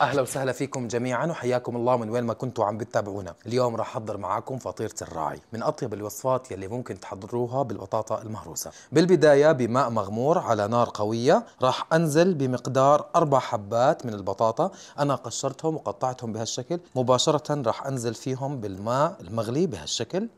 أهلا وسهلا فيكم جميعا وحياكم الله من وين ما كنتوا عم بتتابعونا. اليوم راح أحضر معاكم فطيرة الراعي من أطيب الوصفات يلي ممكن تحضروها بالبطاطا المهروسة. بالبداية بماء مغمور على نار قوية راح أنزل بمقدار أربع حبات من البطاطا. أنا قشرتهم وقطعتهم بهالشكل مباشرة راح أنزل فيهم بالماء المغلي بهالشكل.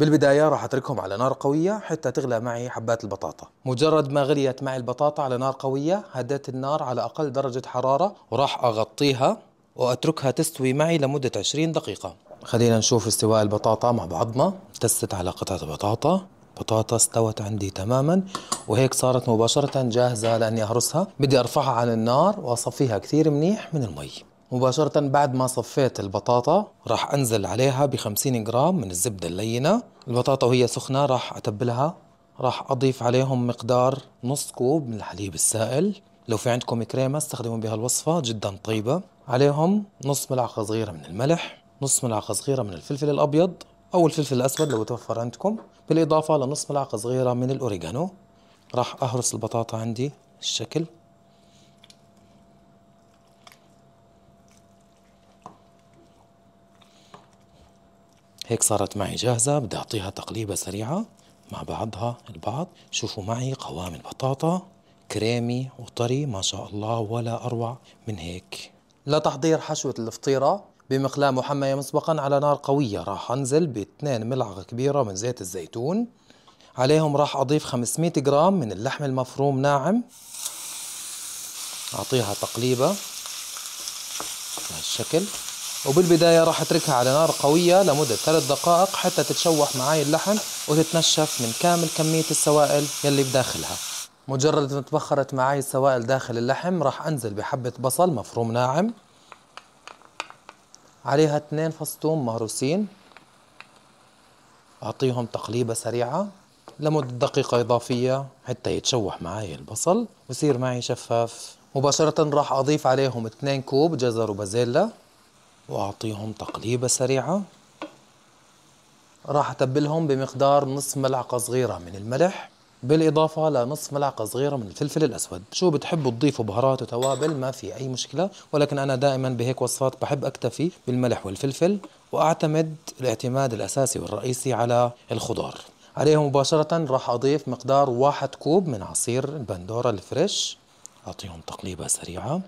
بالبداية راح أتركهم على نار قوية حتى تغلى معي حبات البطاطا. مجرد ما غليت معي البطاطا على نار قوية هديت النار على أقل درجة حرارة وراح أغطيها وأتركها تستوي معي لمدة 20 دقيقة. خلينا نشوف استواء البطاطا مع بعضنا. تست على قطعة بطاطا بطاطا استوت عندي تماما وهيك صارت مباشرة جاهزة لأني أهرسها. بدي أرفعها عن النار وأصفيها كثير منيح من المي. مباشرة بعد ما صفيت البطاطا راح أنزل عليها ب 50 جرام من الزبدة اللينة. البطاطا وهي سخنة راح أتبلها راح أضيف عليهم مقدار نص كوب من الحليب السائل. لو في عندكم كريمة استخدموا بها الوصفة جدا طيبة. عليهم نص ملعقة صغيرة من الملح نص ملعقة صغيرة من الفلفل الأبيض أو الفلفل الأسود لو توفر عندكم. بالإضافة لنص ملعقة صغيرة من الأوريجانو. راح أهرس البطاطا عندي الشكل. هيك صارت معي جاهزة بدي أعطيها تقليبة سريعة مع بعضها البعض. شوفوا معي قوام البطاطا كريمي وطري ما شاء الله ولا أروع من هيك. لتحضير حشوة الفطيرة بمقلاة محمية مسبقا على نار قوية راح أنزل باثنين ملعقة كبيرة من زيت الزيتون. عليهم راح أضيف 500 جرام من اللحم المفروم ناعم. أعطيها تقليبة بهالشكل وبالبداية راح أتركها على نار قوية لمدة ثلاث دقائق حتى تتشوح معي اللحم وتتنشف من كامل كمية السوائل يلي بداخلها. مجرد ما تبخرت معي السوائل داخل اللحم راح أنزل بحبة بصل مفروم ناعم. عليها اثنين فص ثوم مهروسين. أعطيهم تقليبة سريعة لمدة دقيقة إضافية حتى يتشوح معي البصل ويصير معي شفاف. مباشرة راح أضيف عليهم 2 كوب جزر وبازيلا. وأعطيهم تقليبة سريعة راح أتبلهم بمقدار نصف ملعقة صغيرة من الملح. بالإضافة لنصف ملعقة صغيرة من الفلفل الأسود. شو بتحبوا تضيفوا بهارات وتوابل؟ ما في أي مشكلة. ولكن أنا دائما بهيك وصفات بحب أكتفي بالملح والفلفل. وأعتمد الاعتماد الأساسي والرئيسي على الخضار. عليه مباشرة راح أضيف مقدار واحد كوب من عصير البندورة الفريش. أعطيهم تقليبة سريعة.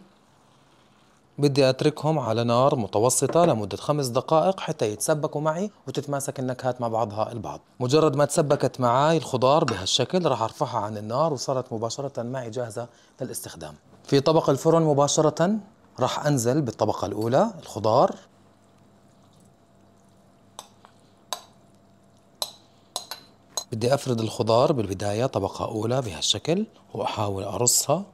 بدي أتركهم على نار متوسطة لمدة خمس دقائق حتى يتسبكوا معي وتتماسك النكهات مع بعضها البعض. مجرد ما تسبكت معي الخضار بهالشكل راح أرفعها عن النار وصارت مباشرة معي جاهزة للاستخدام. في طبق الفرن مباشرة راح أنزل بالطبقة الأولى الخضار. بدي أفرد الخضار بالبداية طبقة أولى بهالشكل وأحاول أرصها.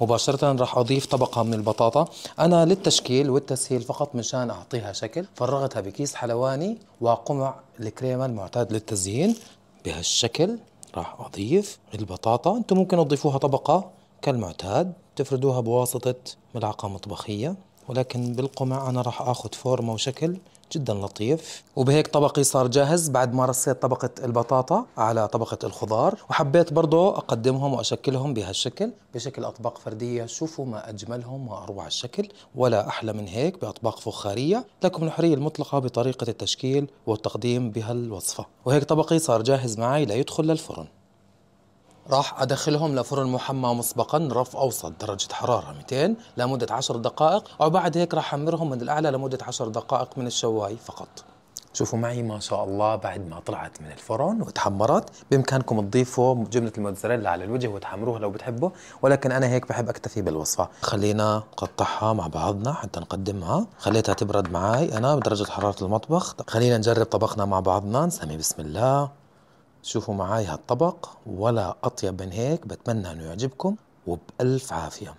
مباشرة راح أضيف طبقة من البطاطا. أنا للتشكيل والتسهيل فقط مشان أعطيها شكل. فرغتها بكيس حلواني وقمع الكريمة المعتاد للتزيين. بهالشكل راح أضيف البطاطا. أنتم ممكن تضيفوها طبقة كالمعتاد. تفردوها بواسطة ملعقة مطبخية. ولكن بالقمع أنا راح أخذ فورمة وشكل جدا لطيف. وبهيك طبقي صار جاهز بعد ما رصيت طبقة البطاطا على طبقة الخضار. وحبيت برضه أقدمهم وأشكلهم بهالشكل بشكل أطباق فردية. شوفوا ما أجملهم وأروع الشكل ولا أحلى من هيك بأطباق فخارية. لكم الحرية المطلقة بطريقة التشكيل والتقديم بهالوصفة. وهيك طبقي صار جاهز معي ليدخل للفرن. راح أدخلهم لفرن محمى مسبقا رف أوسط درجة حرارة 200 لمدة 10 دقائق وبعد هيك راح أحمرهم من الأعلى لمدة 10 دقائق من الشواي فقط. شوفوا معي ما شاء الله بعد ما طلعت من الفرن وتحمرت. بإمكانكم تضيفوا جبنة الموتزاريلا على الوجه وتحمروها لو بتحبوا ولكن أنا هيك بحب أكتفي بالوصفة. خلينا نقطعها مع بعضنا حتى نقدمها. خليتها تبرد معي أنا بدرجة حرارة المطبخ. خلينا نجرب طبخنا مع بعضنا. نسمي بسم الله. شوفوا معاي هالطبق ولا أطيب من هيك بتمنى أنه يعجبكم وبألف عافية.